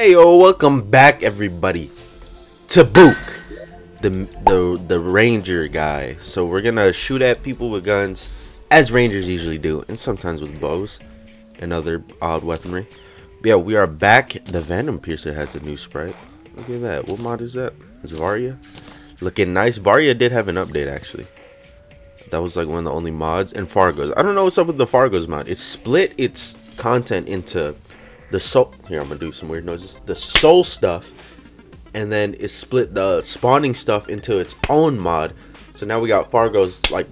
Hey yo, welcome back everybody to Boook, the the the ranger guy. So we're gonna shoot at people with guns, as rangers usually do, and sometimes with bows and other odd weaponry. But yeah, we are back. The Venom Piercer has a new sprite. Look at that. What mod is that? Is Varia? Looking nice. Varia did have an update actually. That was like one of the only mods. And Fargos. I don't know what's up with the Fargos mod. It split its content into the soul here i'm gonna do some weird noises. The soul stuff and then it split the spawning stuff into its own mod. So now we got fargo's like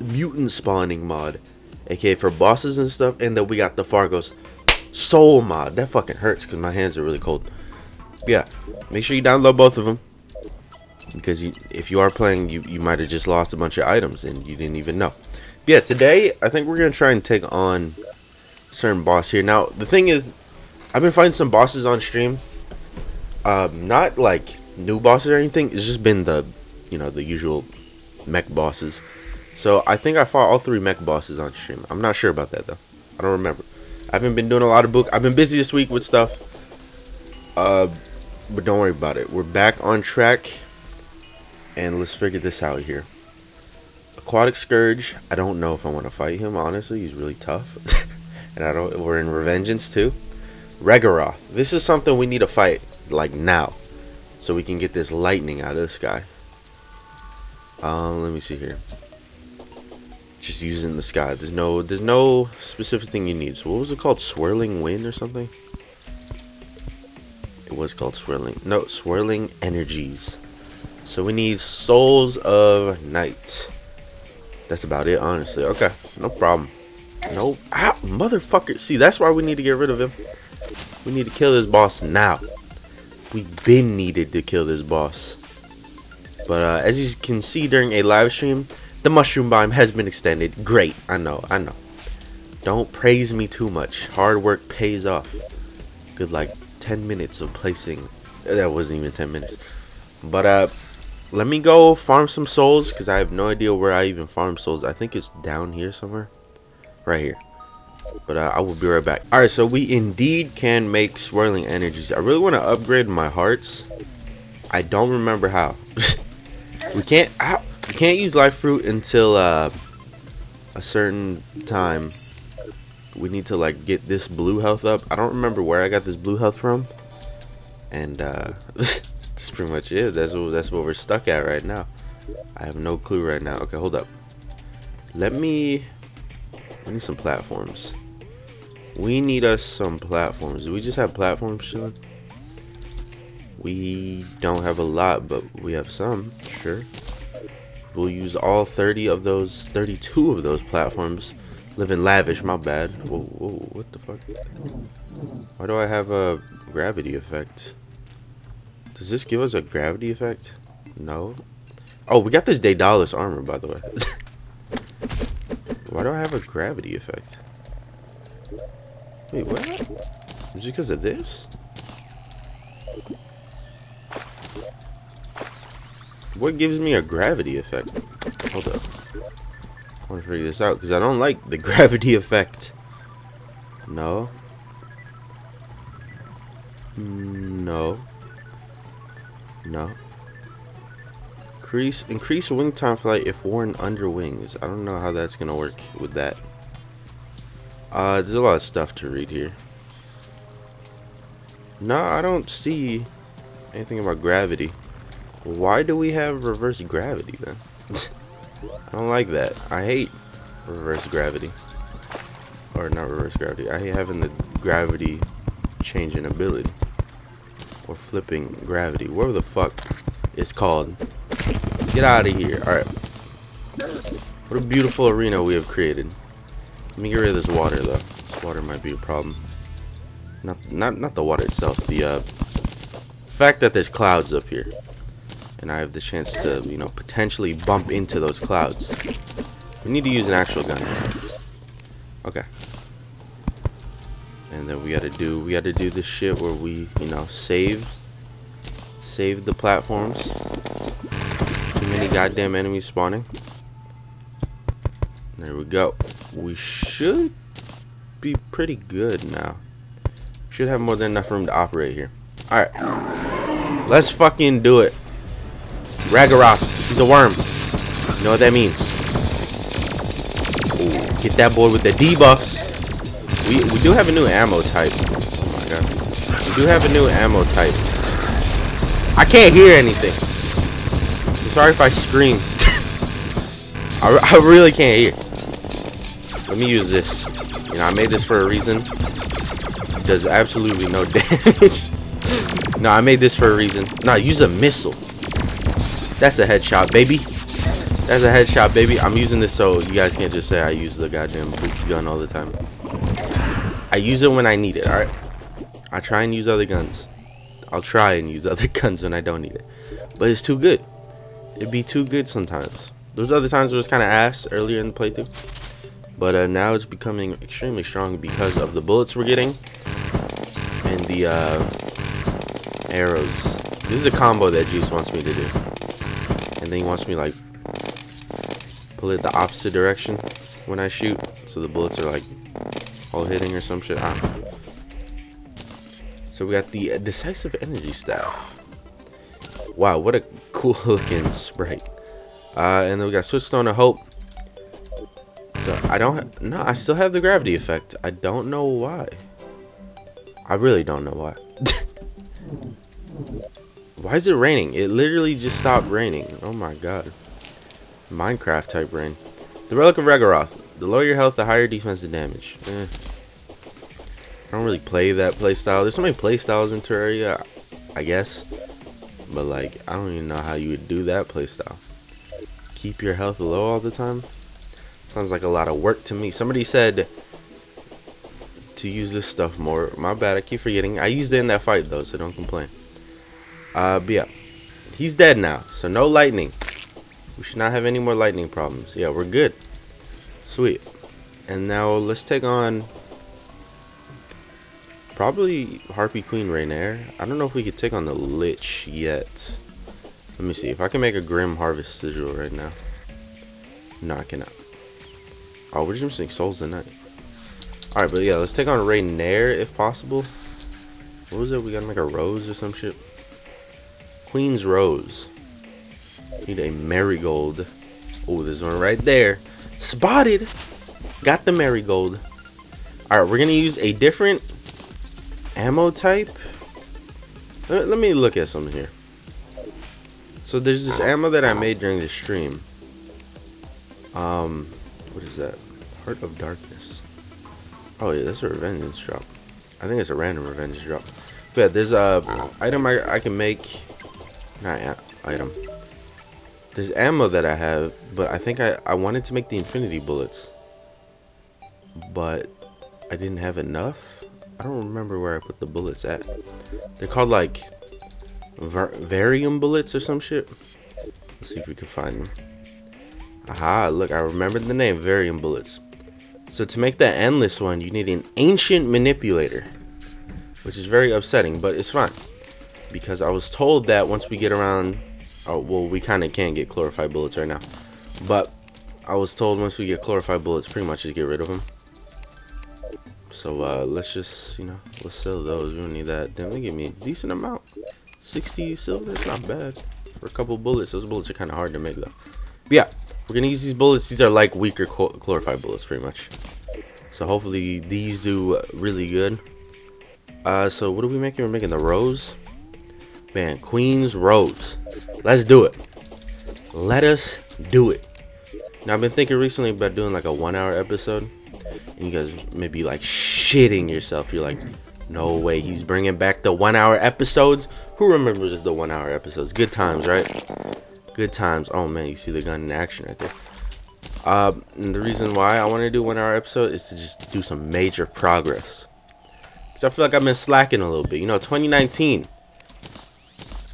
mutant spawning mod aka for bosses and stuff and then we got the fargo's soul mod. That fucking hurts because my hands are really cold. Yeah make sure you download both of them because you, if you are playing you, you might have just lost a bunch of items and you didn't even know. But yeah today i think we're gonna try and take on certain boss here. Now the thing is I've been finding some bosses on stream. Um, not like new bosses or anything. It's just been the, you know, the usual mech bosses. So I think I fought all three mech bosses on stream. I'm not sure about that though. I don't remember. I haven't been doing a lot of Boook. I've been busy this week with stuff. Uh, but don't worry about it. We're back on track. And let's figure this out here. Aquatic Scourge. I don't know if I want to fight him. Honestly, he's really tough. and I don't. We're in Revengeance too. Regaroth. This is something we need to fight, like, now. So we can get this lightning out of this guy. Um, let me see here. Just using the sky. There's no, there's no specific thing you need. So what was it called? Swirling wind or something? It was called swirling. No, swirling energies. So we need souls of night. That's about it, honestly. Okay, no problem. No, ah, motherfucker. See, that's why we need to get rid of him. We need to kill this boss now. We've been needed to kill this boss. But uh, as you can see during a live stream, the mushroom biome has been extended. Great. I know. I know. Don't praise me too much. Hard work pays off. Good like 10 minutes of placing. That wasn't even 10 minutes. But uh, let me go farm some souls because I have no idea where I even farm souls. I think it's down here somewhere. Right here. But uh, I will be right back. Alright, so we indeed can make swirling energies. I really want to upgrade my hearts. I don't remember how. we can't we can't use life fruit until uh, a certain time. We need to like get this blue health up. I don't remember where I got this blue health from. And uh, that's pretty much it. That's what that's what we're stuck at right now. I have no clue right now. Okay, hold up. Let me I need some platforms. We need us some platforms. Do we just have platforms chilling? We don't have a lot, but we have some. Sure. We'll use all 30 of those, 32 of those platforms. Living lavish, my bad. Whoa, whoa, what the fuck? Why do I have a gravity effect? Does this give us a gravity effect? No. Oh, we got this Daedalus armor, by the way. Why do I have a gravity effect? Wait, what? Is it because of this? What gives me a gravity effect? Hold up. I want to figure this out because I don't like the gravity effect. No. Mm, no. No. Increase increase wing time flight if worn under wings. I don't know how that's gonna work with that. Uh, there's a lot of stuff to read here. No, I don't see anything about gravity. Why do we have reverse gravity then? I don't like that. I hate reverse gravity. Or not reverse gravity. I hate having the gravity changing ability. Or flipping gravity. Whatever the fuck it's called. Get out of here. Alright. What a beautiful arena we have created. Let me get rid of this water though. This water might be a problem. Not not not the water itself, the uh fact that there's clouds up here. And I have the chance to, you know, potentially bump into those clouds. We need to use an actual gun. Okay. And then we gotta do we gotta do this shit where we, you know, save save the platforms goddamn enemies spawning. There we go. We should be pretty good now. Should have more than enough room to operate here. Alright. Let's fucking do it. Ragaroth. He's a worm. You know what that means. Ooh, hit that boy with the debuffs. We, we do have a new ammo type. Oh my god. We do have a new ammo type. I can't hear anything. Sorry if I scream. I, I really can't hear. Let me use this. You know, I made this for a reason. It does absolutely no damage. no, I made this for a reason. No, use a missile. That's a headshot, baby. That's a headshot, baby. I'm using this so you guys can't just say I use the goddamn Boots gun all the time. I use it when I need it, alright? I try and use other guns. I'll try and use other guns when I don't need it. But it's too good. It'd be too good sometimes. There's other times it was kind of ass earlier in the playthrough. But uh, now it's becoming extremely strong because of the bullets we're getting. And the uh, arrows. This is a combo that Juice wants me to do. And then he wants me like pull it the opposite direction when I shoot. So the bullets are like all hitting or some shit. So we got the decisive energy staff. Wow, what a cool looking sprite. Uh, and then we got Switchstone of Hope. I don't, no, I still have the gravity effect. I don't know why. I really don't know why. why is it raining? It literally just stopped raining. Oh my god. Minecraft type rain. The Relic of Ragaroth. The lower your health, the higher defensive damage. Eh. I don't really play that playstyle. There's so many playstyles in Terraria, I guess. But like, I don't even know how you would do that playstyle. Keep your health low all the time? Sounds like a lot of work to me. Somebody said to use this stuff more. My bad, I keep forgetting. I used it in that fight though, so don't complain. Uh, but yeah. He's dead now, so no lightning. We should not have any more lightning problems. Yeah, we're good. Sweet. And now let's take on probably Harpy Queen Rainier. I don't know if we could take on the Lich yet. Let me see if I can make a Grim Harvest sigil right now. No, I cannot. Oh, we're just missing Souls of Night. Alright, but yeah, let's take on Rainier if possible. What was it? We gotta make a rose or some shit. Queen's Rose. Need a marigold. Oh, there's one right there. Spotted. Got the marigold. Alright, we're to use a different ammo type. Let, let me look at something here. So there's this ammo that I made during the stream. Um, what is that? Heart of Darkness. Oh yeah, that's a revenge drop. I think it's a random revenge drop. But yeah, there's a item I, I can make. Not item. There's ammo that I have, but I think I, I wanted to make the infinity bullets. But I didn't have enough. I don't remember where I put the bullets at. They're called like varium bullets or some shit. Let's see if we can find them. Aha, look, I remembered the name, varium bullets. So to make that endless one, you need an ancient manipulator. Which is very upsetting, but it's fine. Because I was told that once we get around Oh, well, we kind of can't get chlorophyte bullets right now. But I was told once we get chlorophyte bullets, pretty much just get rid of them. So uh, let's just, you know, let's sell those. We don't need that. Then they give me a decent amount. 60 silver, that's not bad. For a couple bullets, those bullets are kind of hard to make though. But yeah, we're going to use these bullets. These are like weaker chlorophyte bullets pretty much. So hopefully these do really good. Uh, so what are we making? We're making the rose. Man, Queen's Rose. Let's do it. Let us do it. Now, I've been thinking recently about doing like a one hour episode. And you guys may be like shitting yourself. You're like, no way. He's bringing back the one hour episodes. Who remembers the one hour episodes? Good times, right? Good times. Oh man, you see the gun in action right there. Uh, and the reason why I want to do one hour episode is to just do some major progress. Because I feel like I've been slacking a little bit. You know, 2019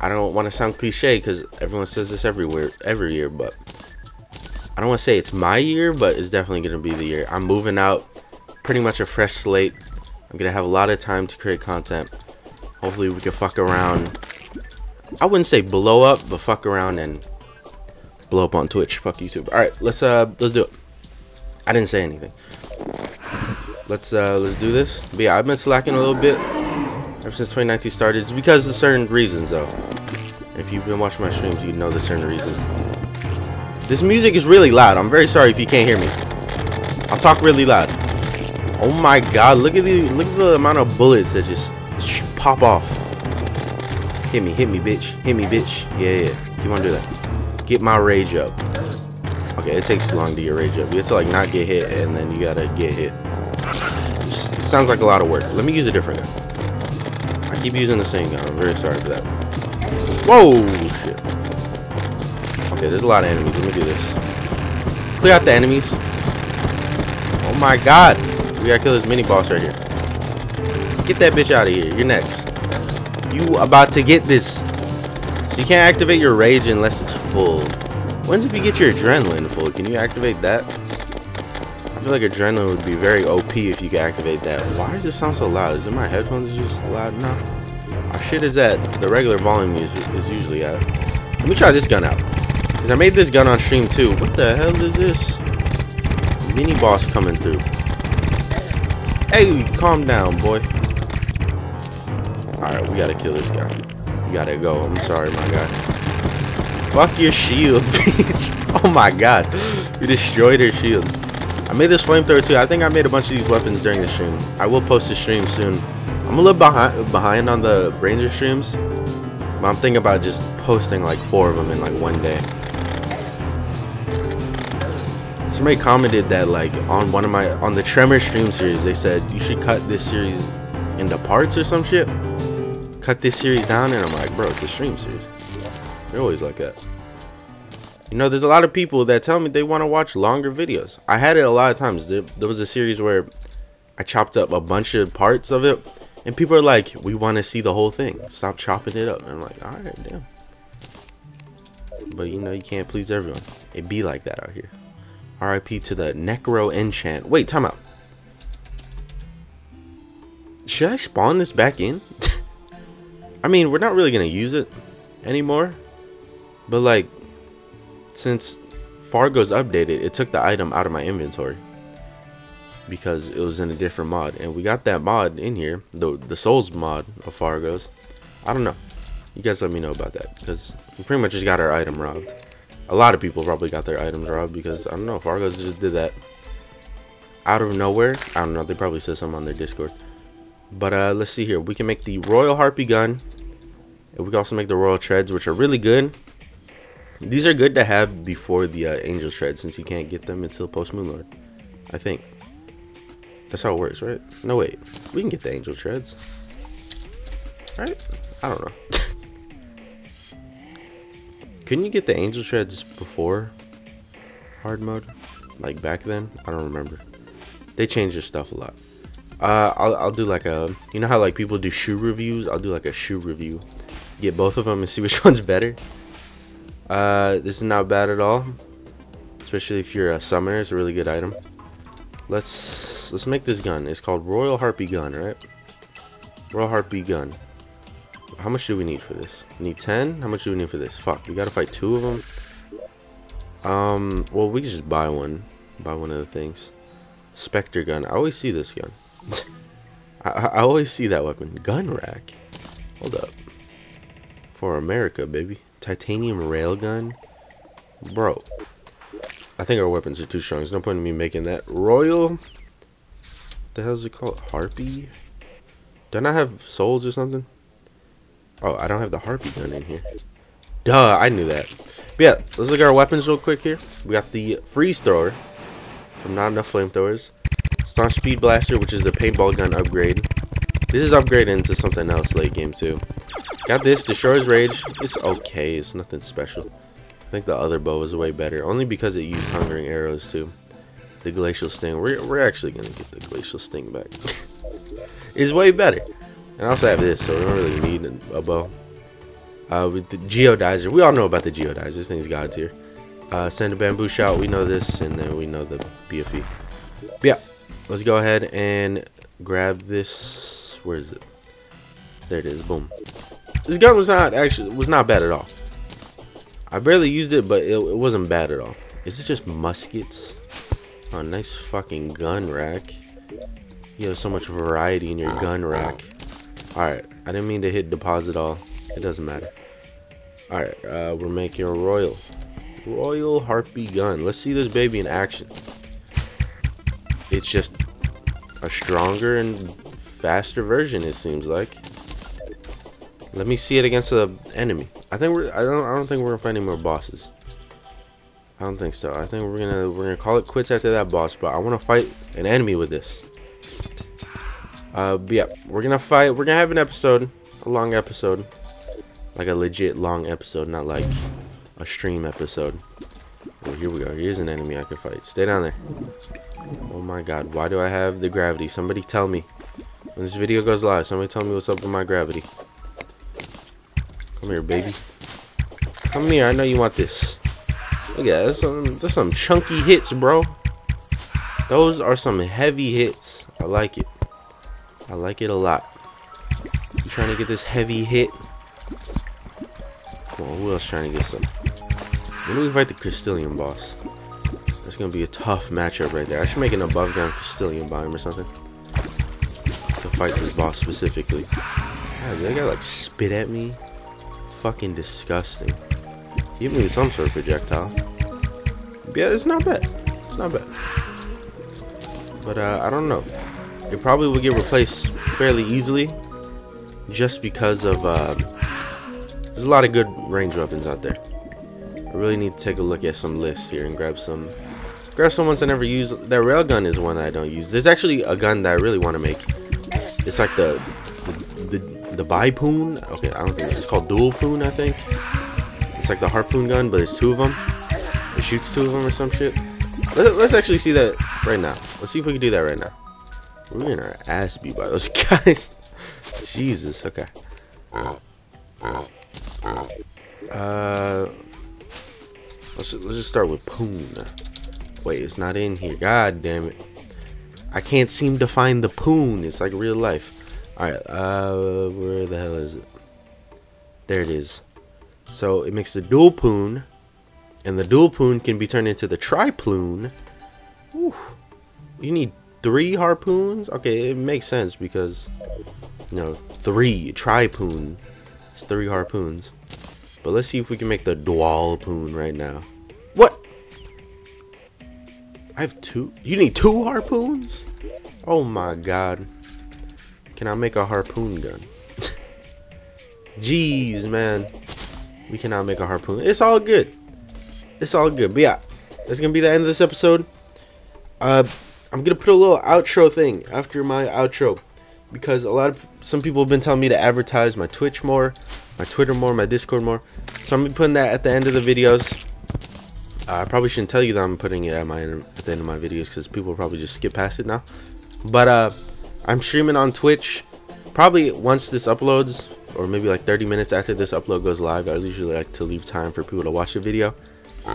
I don't want to sound cliche because everyone says this everywhere, every year, but I don't want to say it's my year, but it's definitely going to be the year. I'm moving out, pretty much a fresh slate. I'm going to have a lot of time to create content. Hopefully we can fuck around. I wouldn't say blow up, but fuck around and blow up on Twitch. Fuck YouTube. All right, let's uh, let's do it. I didn't say anything. Let's uh, let's do this. But yeah, I've been slacking a little bit Ever since 2019 started, it's because of certain reasons though. If you've been watching my streams, you know the certain reasons. This music is really loud. I'm very sorry if you can't hear me. I'll talk really loud. Oh my god, look at the look at the amount of bullets that just pop off. Hit me, hit me, bitch. Hit me, bitch. Yeah, yeah. Keep on doing that. Get my rage up. Okay, it takes too long to get rage up. You have to like not get hit and then you gotta get hit. It sounds like a lot of work. Let me use a different gun. I keep using the same gun. I'm very sorry for that. Whoa, shit. Okay, there's a lot of enemies. Let me do this. Clear out the enemies. Oh my god. We gotta kill this mini boss right here. Get that bitch out of here. You're next. You about to get this. You can't activate your rage unless it's full. When's if you get your adrenaline full? Can you activate that? I feel like adrenaline would be very OP if you could activate that. Why does it sound so loud? Is it my headphones just loud now? Our shit is at the regular volume is, is usually at. Let me try this gun out. Because I made this gun on stream too. What the hell is this? Mini boss coming through. Hey, calm down, boy. Alright, we gotta kill this guy. You gotta go. I'm sorry, my guy. Fuck your shield, bitch. Oh my god. You destroyed her shield. I made this flamethrower too. I think I made a bunch of these weapons during the stream. I will post the stream soon. I'm a little behind behind on the Ranger streams. But I'm thinking about just posting like four of them in like one day. Somebody commented that like on one of my on the Tremor stream series, they said you should cut this series into parts or some shit. Cut this series down, and I'm like, bro, it's a stream series. They're always like that. You know, there's a lot of people that tell me they want to watch longer videos. I had it a lot of times. There, there was a series where I chopped up a bunch of parts of it, and people are like, we want to see the whole thing. Stop chopping it up. And I'm like, all right, damn. But you know, you can't please everyone. It be like that out here. RIP to the Necro Enchant. Wait, time out. Should I spawn this back in? I mean, we're not really going to use it anymore. But like, since Fargo's updated, it took the item out of my inventory. Because it was in a different mod. And we got that mod in here. The, the Souls mod of Fargo's. I don't know. You guys let me know about that. Because we pretty much just got our item robbed a lot of people probably got their items robbed because I don't know, Fargo's just did that out of nowhere. I don't know, they probably said something on their Discord. But uh, let's see here. We can make the Royal Harpy gun. And we can also make the Royal Treads, which are really good. These are good to have before the uh, Angel Treads, since you can't get them until post Moonlord. I think. That's how it works, right? No, wait. We can get the Angel Treads. Right? I don't know. Couldn't you get the angel treads before hard mode? Like back then? I don't remember. They changed their stuff a lot. Uh, I'll, I'll do like a, you know how like people do shoe reviews? I'll do like a shoe review. Get both of them and see which one's better. Uh, this is not bad at all. Especially if you're a summoner, it's a really good item. Let's, let's make this gun. It's called Royal Harpy Gun, right? Royal Harpy Gun. How much do we need for this? Need 10? How much do we need for this? Fuck, we gotta fight two of them. Um, well, we can just buy one. Buy one of the things. Spectre gun. I always see this gun. I, I always see that weapon. Gun rack. Hold up. For America, baby. Titanium railgun. Bro. I think our weapons are too strong. There's no point in me making that. Royal. The hell is it called? Harpy? Do I not have souls or something? Oh, I don't have the harpy gun in here. Duh, I knew that. But yeah, let's look at our weapons real quick here. We got the freeze thrower from Not Enough Flamethrowers. Staunch Speed Blaster, which is the paintball gun upgrade. This is upgraded into something else late game too. Got this, Destroyer's Rage. It's okay, it's nothing special. I think the other bow is way better, only because it used Hungering Arrows too. The Glacial Sting, we're, we're actually going to get the Glacial Sting back. it's way better. And I also have this, so we don't really need a bow. Uh, with the Geodizer, we all know about the Geodizer. This thing's God's here. Uh, send a bamboo shot, we know this, and then we know the BFE. But yeah, let's go ahead and grab this. Where is it? There it is. Boom. This gun was not actually was not bad at all. I barely used it, but it, it wasn't bad at all. Is it just muskets? Oh, nice fucking gun rack. You have so much variety in your gun rack. Alright. I didn't mean to hit deposit all. It doesn't matter. Alright, uh, we're making a royal. Royal Harpy gun. Let's see this baby in action. It's just a stronger and faster version, it seems like. Let me see it against an enemy. I think we're. I don't. I don't think we're gonna find any more bosses. I don't think so. I think we're gonna we're gonna call it quits after that boss. But I want to fight an enemy with this. Uh, yeah, we're gonna fight. We're gonna have an episode, a long episode, like a legit long episode, not like a stream episode. Oh, here we go. Here's an enemy I can fight. Stay down there. Oh my god, why do I have the gravity? Somebody tell me. When this video goes live, somebody tell me what's up with my gravity. Come here, baby. Come here, I know you want this. Look at that, some, there's some chunky hits, bro. Those are some heavy hits. I like it. I like it a lot. You trying to get this heavy hit? Come on, who else trying to get some? When do we fight the Castilian boss? That's gonna be a tough matchup right there. I should make an above ground Castilian biome or something. To fight this boss specifically. God, that guy like spit at me. Fucking disgusting. Give me some sort of projectile. Yeah, it's not bad. It's not bad. But uh, I don't know it probably will get replaced fairly easily just because of uh, there's a lot of good range weapons out there. I really need to take a look at some lists here and grab some grab some ones I never use. That railgun is one that I don't use. There's actually a gun that I really want to make. It's like the the, the, the bipoon okay I don't think it's called dual poon I think. It's like the harpoon gun but there's two of them it shoots two of them or some shit. Let's, let's actually see that right now. Let's see if we can do that right now we're getting our ass beat by those guys. Jesus, okay. Uh, let's let's just start with Poon. Wait, it's not in here. God damn it! I can't seem to find the Poon. It's like real life. All right, uh, where the hell is it? There it is. So it makes the dual Poon, and the dual Poon can be turned into the triploon. Whew. You need three harpoons? Okay, it makes sense because, you know, three, tripoon. It's three harpoons. But let's see if we can make the dual poon right now. What? I have two? You need two harpoons? Oh my god. Can I make a harpoon gun? Jeez, man. We cannot make a harpoon. It's all good. It's all good. But yeah, that's going to be the end of this episode. Uh, I'm gonna put a little outro thing after my outro because a lot of some people have been telling me to advertise my Twitch more, my Twitter more, my Discord more. So I'm gonna be putting that at the end of the videos. Uh, I probably shouldn't tell you that I'm putting it at my at the end of my videos because people probably just skip past it now. But uh, I'm streaming on Twitch probably once this uploads or maybe like 30 minutes after this upload goes live. I usually like to leave time for people to watch the video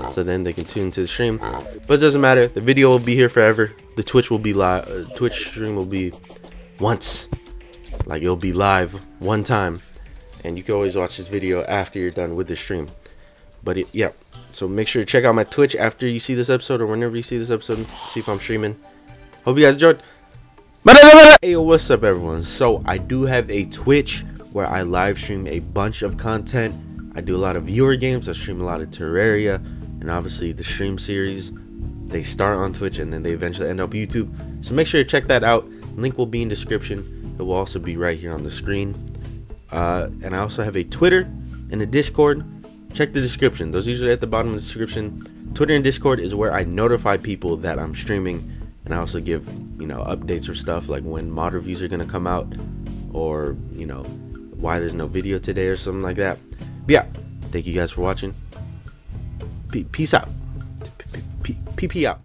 so then they can tune to the stream. But it doesn't matter. The video will be here forever. The Twitch will be live. Uh, Twitch stream will be once. Like it'll be live one time. And you can always watch this video after you're done with the stream. But it, yeah. So make sure to check out my Twitch after you see this episode or whenever you see this episode. See if I'm streaming. Hope you guys enjoyed. Hey, what's up everyone? So I do have a Twitch where I live stream a bunch of content. I do a lot of viewer games. I stream a lot of Terraria and obviously the stream series they start on twitch and then they eventually end up youtube. So make sure to check that out. Link will be in description. It will also be right here on the screen. Uh, and i also have a twitter and a discord. Check the description. Those usually at the bottom of the description. Twitter and discord is where i notify people that i'm streaming. And i also give you know updates or stuff like when mod reviews are going to come out or you know why there's no video today or something like that. But yeah thank you guys for watching Peace out. PP out.